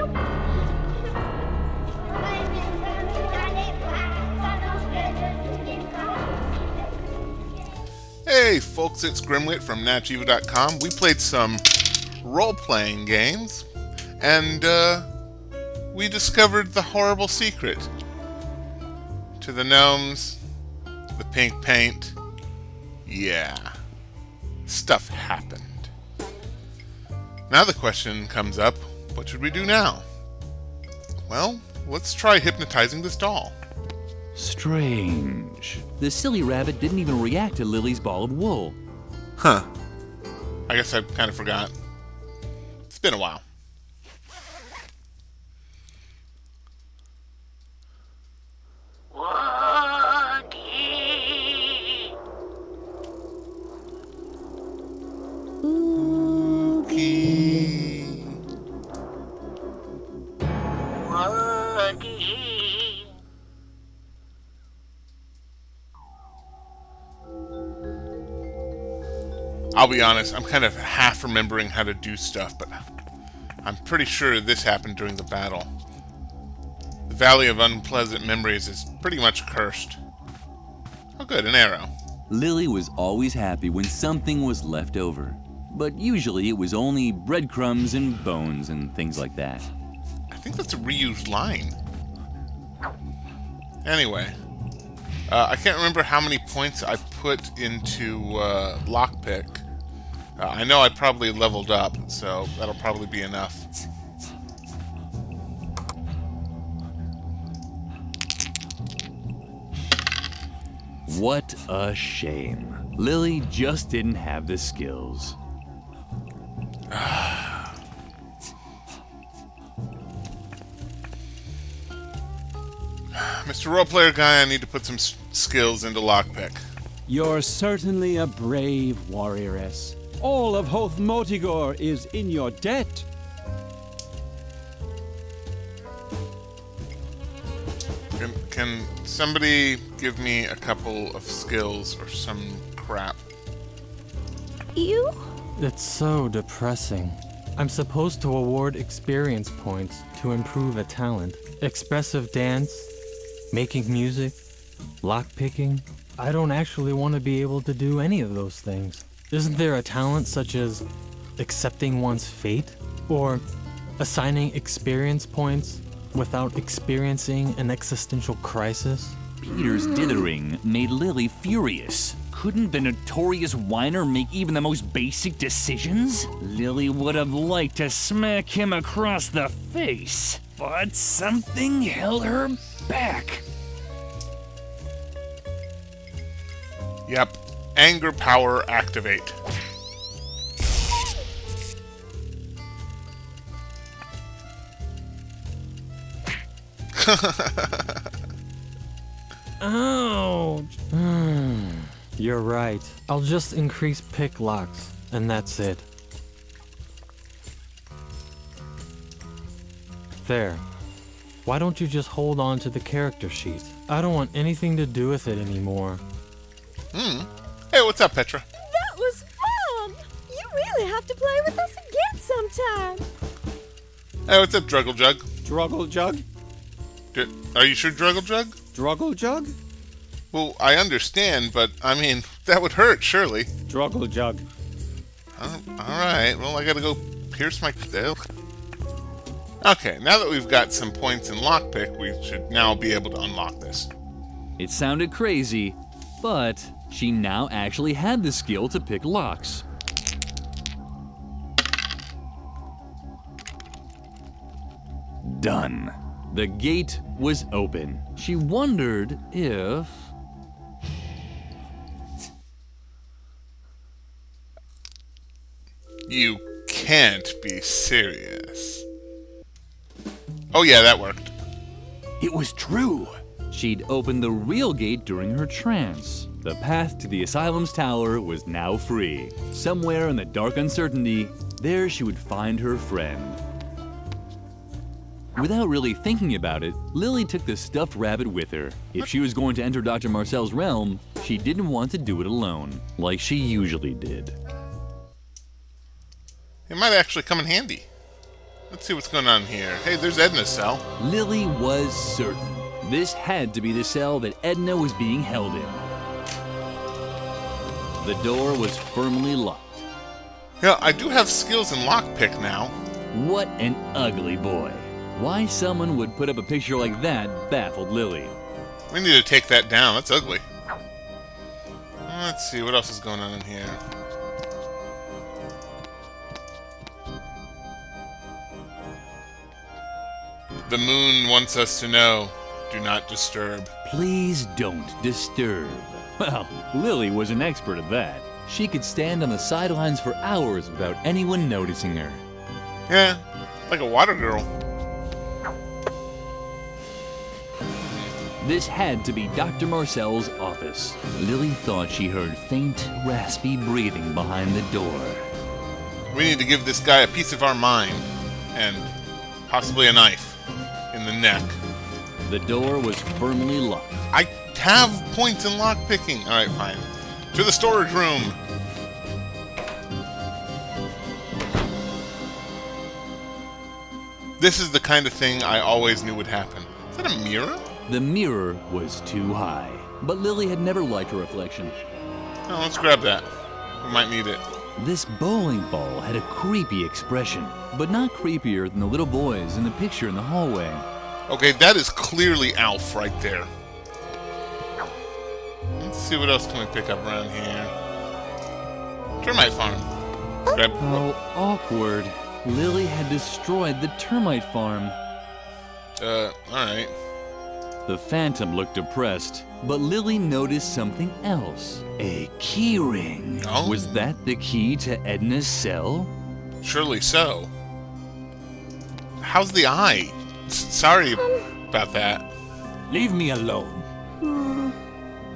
Hey folks, it's Grimwit from NatchEvil.com. We played some role-playing games, and uh, we discovered the horrible secret to the gnomes, the pink paint. Yeah, stuff happened. Now the question comes up, what should we do now? Well, let's try hypnotizing this doll. Strange. The silly rabbit didn't even react to Lily's ball of wool. Huh. I guess I kind of forgot. It's been a while. Woogie. I'll be honest, I'm kind of half remembering how to do stuff, but I'm pretty sure this happened during the battle. The Valley of Unpleasant Memories is pretty much cursed. Oh good, an arrow. Lily was always happy when something was left over. But usually it was only breadcrumbs and bones and things like that. I think that's a reused line. Anyway, uh, I can't remember how many points I put into uh, lockpick. Uh, I know I probably leveled up, so that'll probably be enough. What a shame. Lily just didn't have the skills. Mr. Roleplayer Guy, I need to put some s- skills into lockpick. You're certainly a brave warrioress. All of Hoth Motigor is in your debt. Can, can somebody give me a couple of skills or some crap? You? It's so depressing. I'm supposed to award experience points to improve a talent. Expressive dance, making music, lockpicking. I don't actually want to be able to do any of those things. Isn't there a talent such as accepting one's fate? Or assigning experience points without experiencing an existential crisis? Peter's dithering made Lily furious. Couldn't the notorious whiner make even the most basic decisions? Lily would have liked to smack him across the face, but something held her back. Yep. Anger power activate. Ouch! Hmm. You're right. I'll just increase pick locks, and that's it. There. Why don't you just hold on to the character sheet? I don't want anything to do with it anymore. Hmm. Hey, what's up, Petra? That was fun! You really have to play with us again sometime. Hey, what's up, Druggle Jug? Druggle Jug? D- Are you sure, Druggle Jug? Druggle Jug? Well, I understand, but I mean, that would hurt, surely. Druggle Jug. Uh, Alright, well, I gotta go pierce my tail. Okay, now that we've got some points in lockpick, we should now be able to unlock this. It sounded crazy, but she now actually had the skill to pick locks. Done. The gate was open. She wondered if. You can't be serious. Oh, yeah, that worked. It was true. She'd opened the real gate during her trance. The path to the asylum's tower was now free. Somewhere in the dark uncertainty, there she would find her friend. Without really thinking about it, Lily took the stuffed rabbit with her. If she was going to enter Dr. Marcel's realm, she didn't want to do it alone, like she usually did. It might actually come in handy. Let's see what's going on here. Hey, there's Edna's cell. Lily was certain. This had to be the cell that Edna was being held in. The door was firmly locked. Yeah, I do have skills in lockpick now. What an ugly boy. Why someone would put up a picture like that baffled Lily. We need to take that down. That's ugly. Let's see, what else is going on in here? The moon wants us to know. Do not disturb. Please don't disturb. Well, Lily was an expert at that. She could stand on the sidelines for hours without anyone noticing her. Yeah, like a water girl. This had to be Dr. Marcel's office. Lily thought she heard faint, raspy breathing behind the door. We need to give this guy a piece of our mind. And possibly a knife. The neck. The door was firmly locked. I have points in lockpicking. Alright, fine. To the storage room! This is the kind of thing I always knew would happen. Is that a mirror? The mirror was too high, but Lily had never liked her reflection. Oh, let's grab that. We might need it. This bowling ball had a creepy expression, but not creepier than the little boys in the picture in the hallway. Okay, that is clearly Alf right there. Let's see what else can we pick up around here. Termite farm. Grab. How awkward. Lily had destroyed the termite farm. Uh, alright. The Phantom looked depressed, but Lily noticed something else. A key ring. Oh. Was that the key to Edna's cell? Surely so. How's the eye? S- sorry about that. Leave me alone.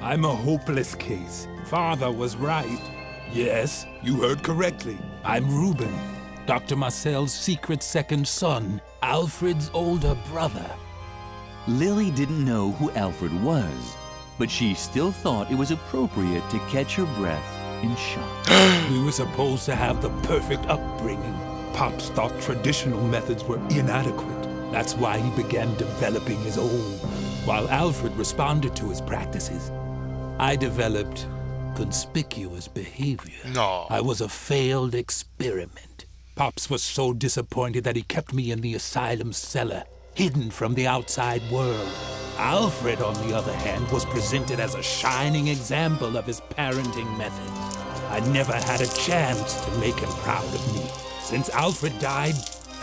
I'm a hopeless case. Father was right. Yes, you heard correctly. I'm Reuben, Dr. Marcel's secret second son, Alfred's older brother. Lily didn't know who Alfred was, but she still thought it was appropriate to catch her breath in shock. We were supposed to have the perfect upbringing. Pops thought traditional methods were inadequate. That's why he began developing his own, while Alfred responded to his practices. I developed conspicuous behavior. No. I was a failed experiment. Pops was so disappointed that he kept me in the asylum cellar, hidden from the outside world. Alfred, on the other hand, was presented as a shining example of his parenting methods. I never had a chance to make him proud of me. Since Alfred died,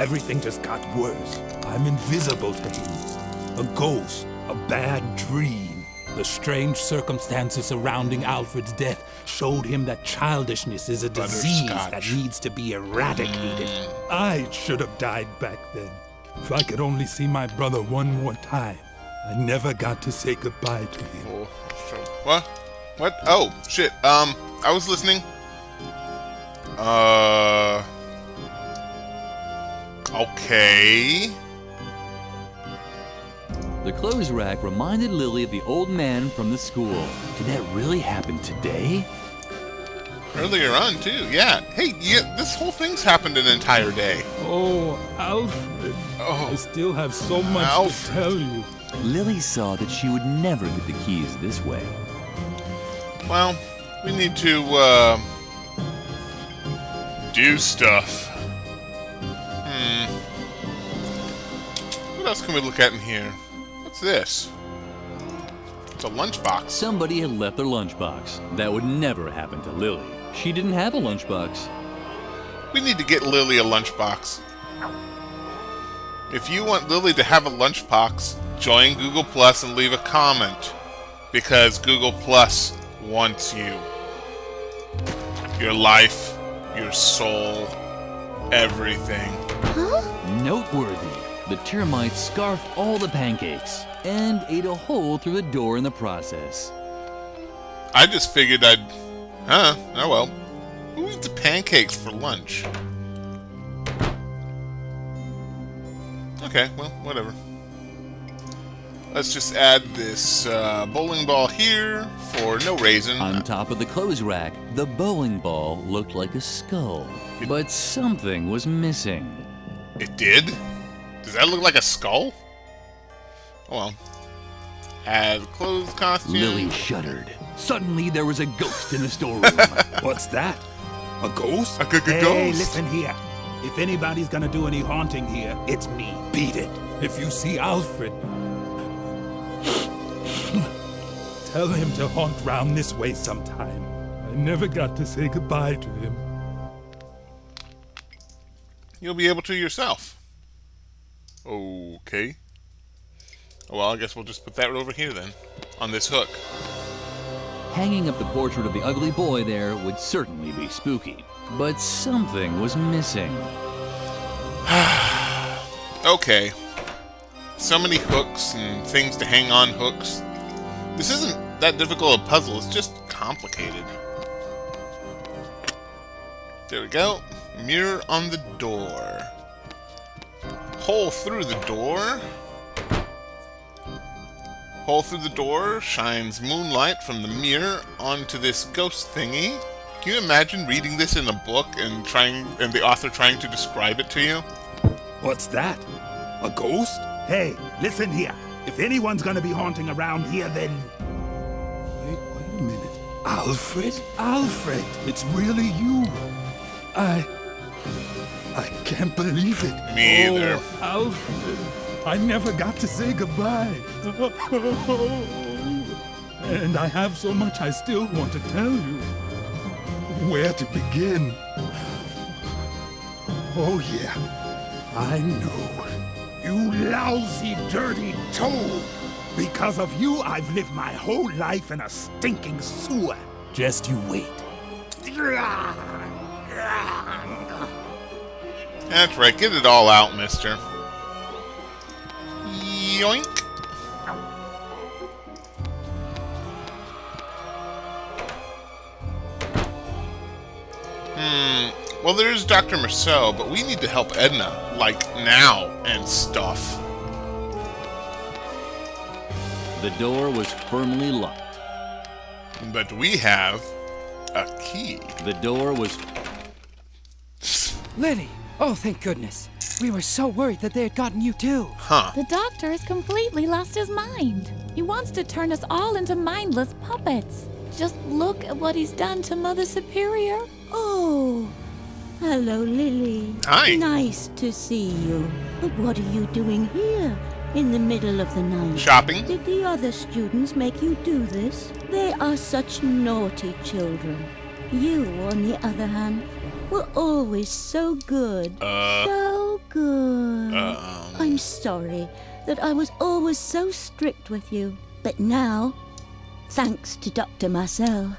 everything just got worse. I'm invisible to him. A ghost, a bad dream. The strange circumstances surrounding Alfred's death showed him that childishness is a disease that needs to be eradicated. I should have died back then. If I could only see my brother one more time. I never got to say goodbye to him. Oh, so- What? What? Oh, shit. Um, I was listening. Uh. Okay. The clothes rack reminded Lily of the old man from the school. Did that really happen today? Earlier on, too. Yeah. Hey, yeah, this whole thing's happened an entire day. Oh, Alfred. Oh, I still have so much Alfred. to tell you. Lily saw that she would never get the keys this way. well, we need to, uh. Do stuff. Else can we look at in here? What's this? It's a lunchbox. Somebody had left their lunchbox. That would never happen to Lily. She didn't have a lunchbox. We need to get Lily a lunchbox. If you want Lily to have a lunchbox, join Google Plus and leave a comment. Because Google Plus wants you. Your life, your soul, everything. Huh? Noteworthy. The termites scarfed all the pancakes and ate a hole through the door in the process. I just figured I'd. Huh, oh well. Who eats pancakes for lunch? Okay, well, whatever. Let's just add this uh, bowling ball here for no reason. On top of the clothes rack, the bowling ball looked like a skull. But something was missing. It did? Does that look like a skull? Oh well. Add clothes costume. Lily shuddered. Suddenly, there was a ghost in the storeroom. What's that? A ghost? A good hey, ghost. listen here. If anybody's gonna do any haunting here, it's me. Beat it. If you see Alfred, tell him to haunt round this way sometime. I never got to say goodbye to him. You'll be able to yourself. Okay. Well, I guess we'll just put that over here then. On this hook. Hanging up the portrait of the ugly boy there would certainly be spooky. But something was missing. Okay. So many hooks and things to hang on hooks. This isn't that difficult a puzzle, it's just complicated. There we go. Mirror on the door. Hole through the door. Hole through the door shines moonlight from the mirror onto this ghost thingy. Can you imagine reading this in a book and trying and the author trying to describe it to you? What's that? A ghost? Hey, listen here. If anyone's gonna be haunting around here, then. Wait, wait a minute. Alfred? Alfred! It's really you. I. I can't believe it. Me either. Oh, Alfred. I never got to say goodbye. and I have so much I still want to tell you. Where to begin? Oh, yeah. I know. You lousy, dirty toad! Because of you, I've lived my whole life in a stinking sewer. Just you wait. That's right, get it all out, mister. Yoink. Hmm. Well, there's Dr. Marcel, but we need to help Edna, like now and stuff. The door was firmly locked. But we have a key. The door was Lily! Oh, thank goodness. We were so worried that they had gotten you too. Huh. The doctor has completely lost his mind. He wants to turn us all into mindless puppets. Just look at what he's done to Mother Superior. Oh, hello, Lily. Hi. Nice to see you. But what are you doing here in the middle of the night? Shopping? Did the other students make you do this? They are such naughty children. You, on the other hand, were always so good. Uh. so good. Um. I'm sorry that I was always so strict with you. But now, thanks to Dr. Marcel,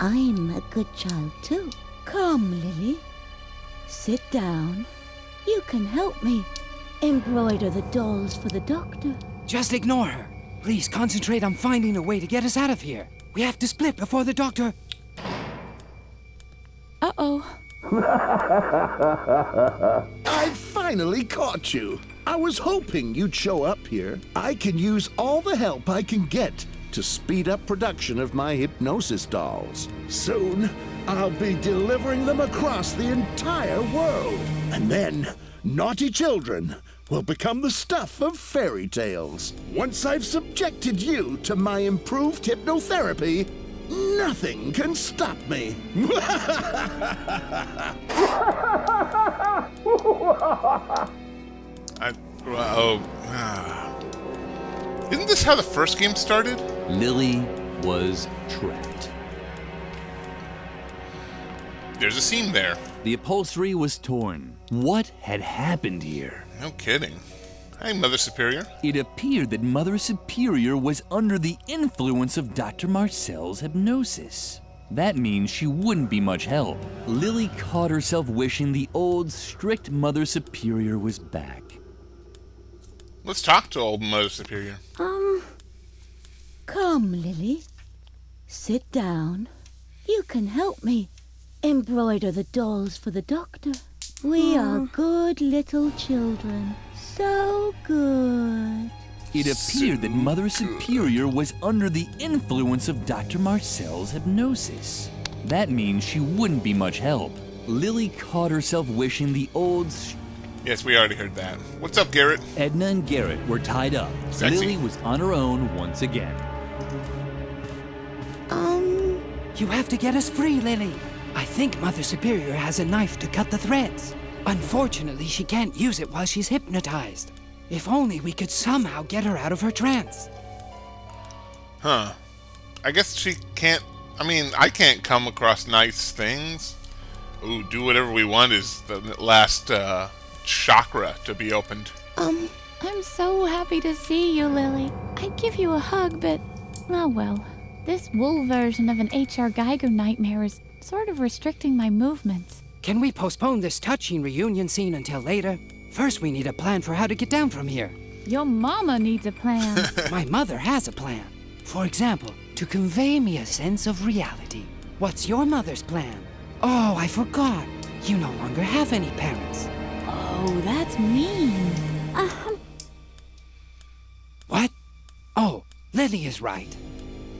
I'm a good child too. Come, Lily. Sit down. You can help me embroider the dolls for the doctor. Just ignore her. Please concentrate on finding a way to get us out of here. We have to split before the doctor. I finally caught you. I was hoping you'd show up here. I can use all the help I can get to speed up production of my hypnosis dolls. Soon, I'll be delivering them across the entire world. And then, naughty children will become the stuff of fairy tales. Once I've subjected you to my improved hypnotherapy, nothing can stop me. I, oh. ah. Isn't this how the first game started? Lily was trapped. There's a seam there. The upholstery was torn. What had happened here? No kidding. Hi, Mother Superior. It appeared that Mother Superior was under the influence of Dr. Marcel's hypnosis. That means she wouldn't be much help. Lily caught herself wishing the old, strict Mother Superior was back. Let's talk to old Mother Superior. Um, come, Lily. Sit down. You can help me embroider the dolls for the doctor. We are good little children. So good. It appeared that Mother Superior was under the influence of Dr. Marcel's hypnosis. That means she wouldn't be much help. Lily caught herself wishing the old. Yes, we already heard that. What's up, Garrett? Edna and Garrett were tied up. Sexy. Lily was on her own once again. Um, You have to get us free, Lily. I think Mother Superior has a knife to cut the threads. Unfortunately, she can't use it while she's hypnotized. If only we could somehow get her out of her trance. Huh. I guess she can't. I mean, I can't come across nice things. Ooh, do whatever we want is the last uh, chakra to be opened. Um, I'm so happy to see you, Lily. I'd give you a hug, but oh well. This wool version of an H.R. Giger nightmare is sort of restricting my movements. Can we postpone this touching reunion scene until later? First, we need a plan for how to get down from here. Your mama needs a plan. My mother has a plan. For example, to convey me a sense of reality. What's your mother's plan? Oh, I forgot. You no longer have any parents. oh, that's mean. ahem. What? Oh, Lily is right.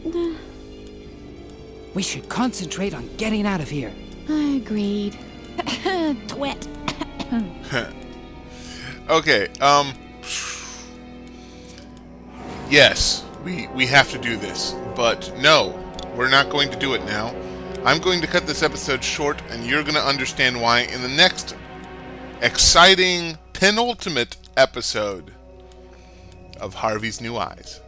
Uh. We should concentrate on getting out of here. I agreed. Twit. Okay, um. Yes, we, we have to do this. But no, we're not going to do it now. I'm going to cut this episode short, and you're going to understand why in the next exciting penultimate episode of Harvey's New Eyes.